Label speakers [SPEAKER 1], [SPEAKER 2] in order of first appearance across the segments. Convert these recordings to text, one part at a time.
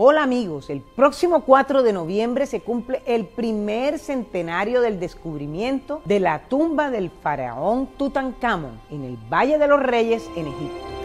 [SPEAKER 1] Hola amigos, el próximo 4 de noviembre se cumple el primer centenario del descubrimiento de la tumba del faraón Tutankamón en el Valle de los Reyes en Egipto.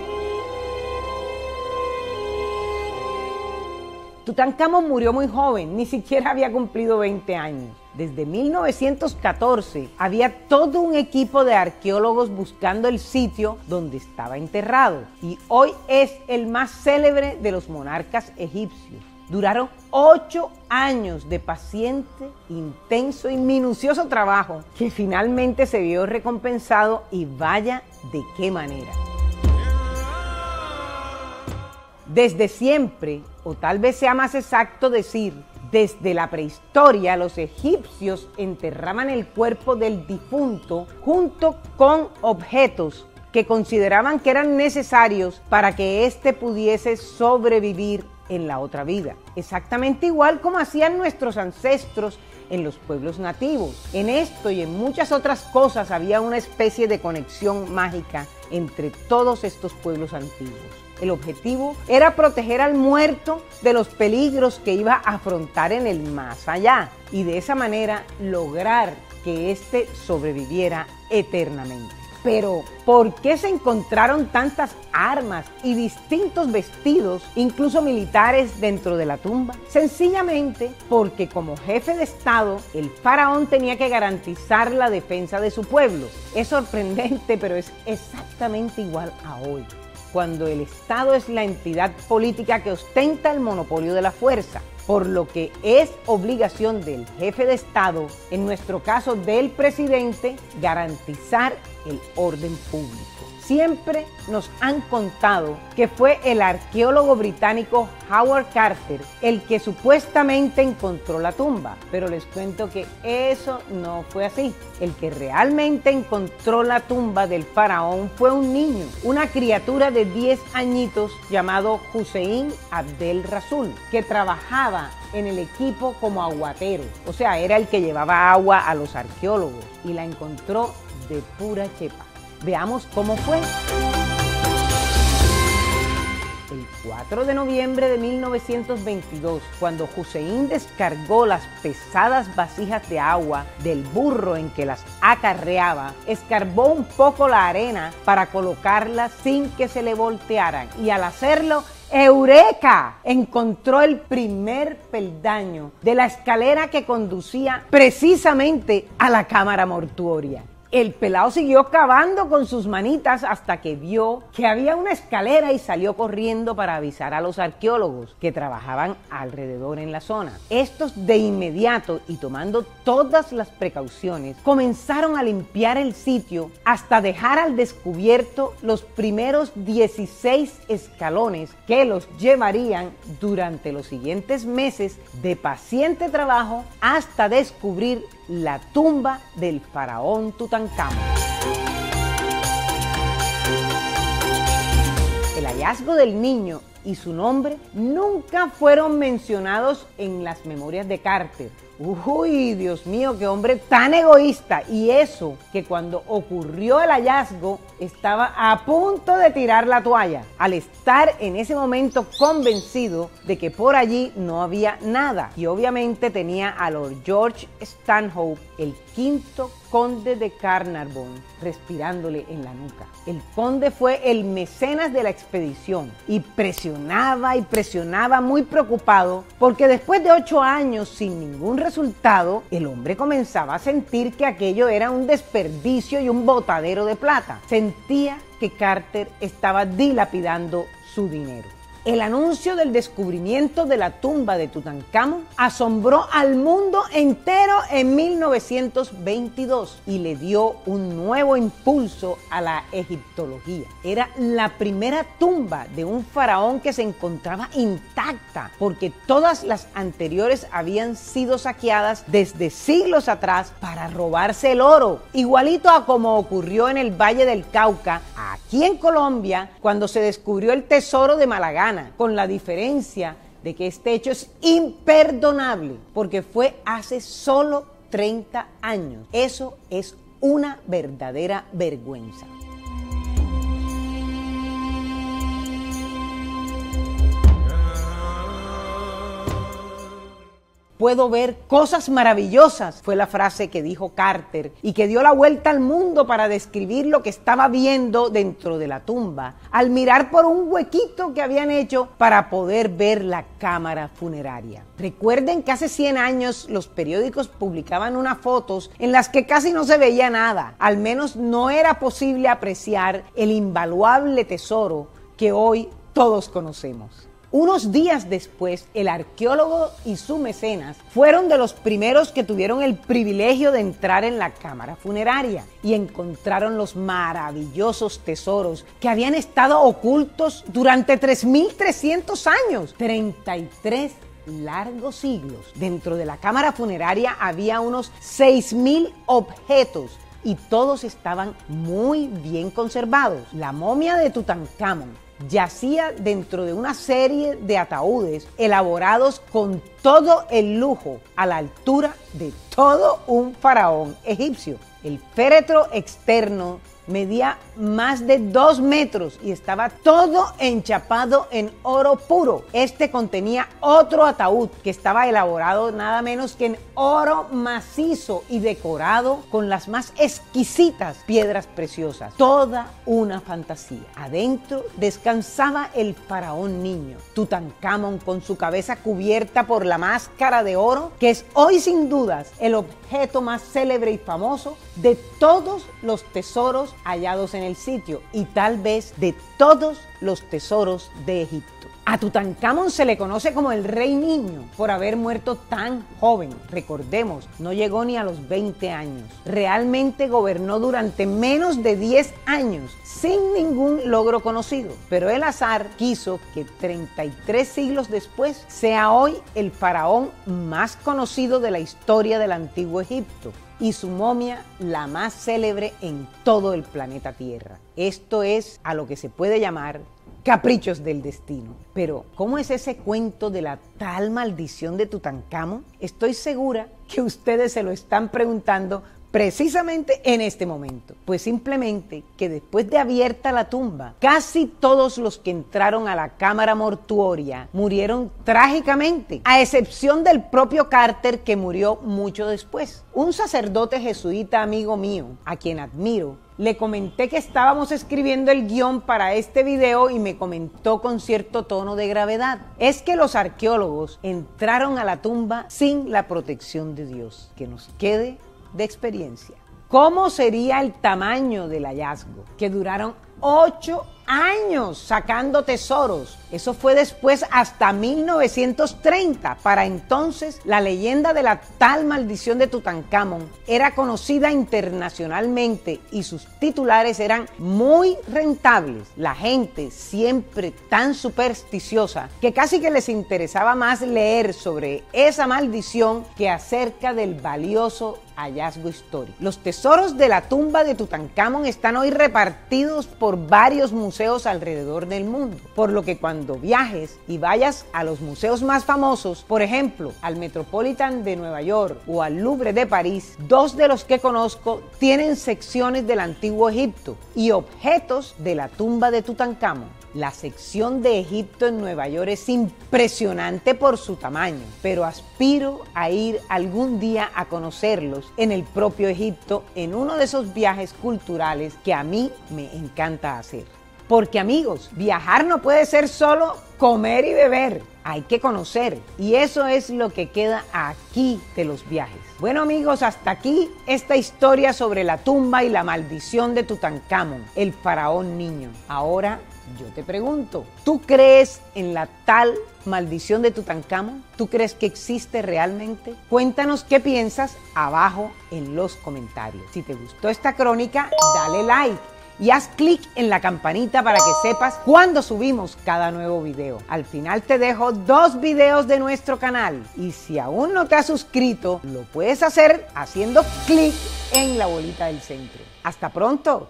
[SPEAKER 1] Tutankamón murió muy joven, ni siquiera había cumplido 20 años. Desde 1914 había todo un equipo de arqueólogos buscando el sitio donde estaba enterrado y hoy es el más célebre de los monarcas egipcios. Duraron ocho años de paciente, intenso y minucioso trabajo que finalmente se vio recompensado y vaya de qué manera. Desde siempre, o tal vez sea más exacto decir, desde la prehistoria los egipcios enterraban el cuerpo del difunto junto con objetos que consideraban que eran necesarios para que éste pudiese sobrevivir en la otra vida. Exactamente igual como hacían nuestros ancestros en los pueblos nativos. En esto y en muchas otras cosas había una especie de conexión mágica entre todos estos pueblos antiguos. El objetivo era proteger al muerto de los peligros que iba a afrontar en el más allá y de esa manera lograr que éste sobreviviera eternamente. Pero, ¿por qué se encontraron tantas armas y distintos vestidos, incluso militares, dentro de la tumba? Sencillamente porque como jefe de Estado, el faraón tenía que garantizar la defensa de su pueblo. Es sorprendente, pero es exactamente igual a hoy cuando el Estado es la entidad política que ostenta el monopolio de la fuerza, por lo que es obligación del jefe de Estado, en nuestro caso del presidente, garantizar el orden público siempre nos han contado que fue el arqueólogo británico Howard Carter el que supuestamente encontró la tumba, pero les cuento que eso no fue así. El que realmente encontró la tumba del faraón fue un niño, una criatura de 10 añitos llamado Hussein Abdel Rasul, que trabajaba en el equipo como aguatero, o sea, era el que llevaba agua a los arqueólogos y la encontró de pura chepa. Veamos cómo fue. El 4 de noviembre de 1922, cuando Hussein descargó las pesadas vasijas de agua del burro en que las acarreaba, escarbó un poco la arena para colocarlas sin que se le voltearan y al hacerlo ¡Eureka! Encontró el primer peldaño de la escalera que conducía precisamente a la cámara mortuoria. El pelado siguió cavando con sus manitas hasta que vio que había una escalera y salió corriendo para avisar a los arqueólogos que trabajaban alrededor en la zona. Estos de inmediato y tomando todas las precauciones comenzaron a limpiar el sitio hasta dejar al descubierto los primeros 16 escalones que los llevarían durante los siguientes meses de paciente trabajo hasta descubrir la tumba del faraón Tutankamón. El hallazgo del niño y su nombre nunca fueron mencionados en las memorias de Carter. Uy, Dios mío, qué hombre tan egoísta. Y eso que cuando ocurrió el hallazgo estaba a punto de tirar la toalla, al estar en ese momento convencido de que por allí no había nada. Y obviamente tenía a Lord George Stanhope, el quinto conde de Carnarvon, respirándole en la nuca. El conde fue el mecenas de la expedición y presionaba y presionaba muy preocupado porque después de ocho años sin ningún resultado, el hombre comenzaba a sentir que aquello era un desperdicio y un botadero de plata. Sentía que Carter estaba dilapidando su dinero. El anuncio del descubrimiento de la tumba de Tutankamón asombró al mundo entero en 1922 y le dio un nuevo impulso a la egiptología. Era la primera tumba de un faraón que se encontraba intacta porque todas las anteriores habían sido saqueadas desde siglos atrás para robarse el oro, igualito a como ocurrió en el Valle del Cauca, aquí en Colombia, cuando se descubrió el tesoro de Malagán con la diferencia de que este hecho es imperdonable, porque fue hace solo 30 años. Eso es una verdadera vergüenza. Puedo ver cosas maravillosas, fue la frase que dijo Carter y que dio la vuelta al mundo para describir lo que estaba viendo dentro de la tumba, al mirar por un huequito que habían hecho para poder ver la cámara funeraria. Recuerden que hace 100 años los periódicos publicaban unas fotos en las que casi no se veía nada, al menos no era posible apreciar el invaluable tesoro que hoy todos conocemos. Unos días después, el arqueólogo y su mecenas fueron de los primeros que tuvieron el privilegio de entrar en la cámara funeraria y encontraron los maravillosos tesoros que habían estado ocultos durante 3.300 años, 33 largos siglos. Dentro de la cámara funeraria había unos 6.000 objetos y todos estaban muy bien conservados. La momia de Tutankamón yacía dentro de una serie de ataúdes elaborados con todo el lujo a la altura de todo un faraón egipcio. El féretro externo medía más de dos metros y estaba todo enchapado en oro puro. Este contenía otro ataúd que estaba elaborado nada menos que en oro macizo y decorado con las más exquisitas piedras preciosas. Toda una fantasía. Adentro descansaba el faraón niño, Tutankamón con su cabeza cubierta por la máscara de oro, que es hoy sin dudas el objeto más célebre y famoso de todos los tesoros hallados en el sitio y tal vez de todos los tesoros de Egipto. A Tutankamón se le conoce como el rey niño por haber muerto tan joven. Recordemos, no llegó ni a los 20 años. Realmente gobernó durante menos de 10 años sin ningún logro conocido. Pero el azar quiso que 33 siglos después sea hoy el faraón más conocido de la historia del antiguo Egipto y su momia la más célebre en todo el planeta Tierra. Esto es a lo que se puede llamar caprichos del destino. Pero, ¿cómo es ese cuento de la tal maldición de Tutankamón? Estoy segura que ustedes se lo están preguntando precisamente en este momento. Pues simplemente que después de abierta la tumba, casi todos los que entraron a la cámara mortuoria murieron trágicamente, a excepción del propio Carter que murió mucho después. Un sacerdote jesuita amigo mío, a quien admiro, le comenté que estábamos escribiendo el guion para este video y me comentó con cierto tono de gravedad. Es que los arqueólogos entraron a la tumba sin la protección de Dios. Que nos quede de experiencia. ¿Cómo sería el tamaño del hallazgo? Que duraron ocho años sacando tesoros. Eso fue después hasta 1930. Para entonces, la leyenda de la tal maldición de Tutankamón era conocida internacionalmente y sus titulares eran muy rentables. La gente, siempre tan supersticiosa, que casi que les interesaba más leer sobre esa maldición que acerca del valioso hallazgo histórico. Los tesoros de la tumba de Tutankamón están hoy repartidos por varios museos alrededor del mundo. Por lo que cuando viajes y vayas a los museos más famosos, por ejemplo, al Metropolitan de Nueva York o al Louvre de París, dos de los que conozco tienen secciones del antiguo Egipto y objetos de la tumba de Tutankamón. La sección de Egipto en Nueva York es impresionante por su tamaño, pero aspiro a ir algún día a conocerlos en el propio Egipto en uno de esos viajes culturales que a mí me encanta hacer. Porque amigos, viajar no puede ser solo comer y beber, hay que conocer. Y eso es lo que queda aquí de los viajes. Bueno amigos, hasta aquí esta historia sobre la tumba y la maldición de Tutankamón, el faraón niño. Ahora yo te pregunto, ¿tú crees en la tal maldición de Tutankamón? ¿Tú crees que existe realmente? Cuéntanos qué piensas abajo en los comentarios. Si te gustó esta crónica, dale like y haz clic en la campanita para que sepas cuando subimos cada nuevo video. Al final te dejo dos videos de nuestro canal y si aún no te has suscrito, lo puedes hacer haciendo clic en la bolita del centro. Hasta pronto.